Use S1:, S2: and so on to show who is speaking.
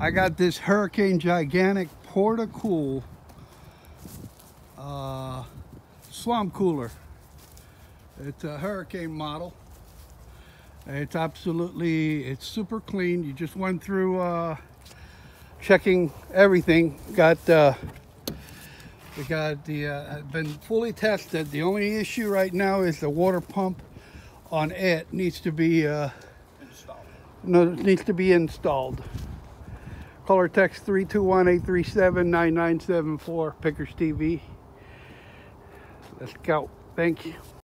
S1: I got this Hurricane Gigantic Porta-Cool uh, swamp cooler. It's a Hurricane model. It's absolutely, it's super clean. You just went through uh, checking everything. Got, uh, we got the, uh, been fully tested. The only issue right now is the water pump on it needs to be, uh,
S2: Installed.
S1: no, it needs to be installed. Call or text 321-837-9974, Pickers TV. Let's go. Thank you.